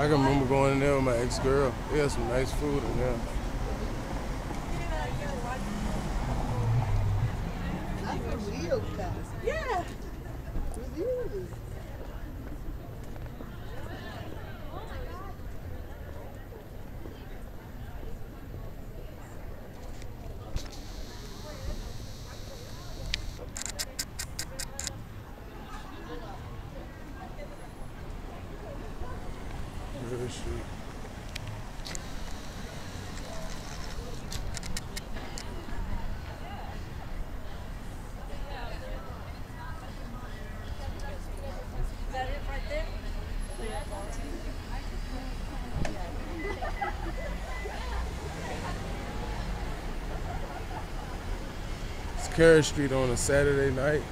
I can remember going in there with my ex-girl. We had some nice food in there. That's a real cat. Yeah. It's Cary Street on a Saturday night.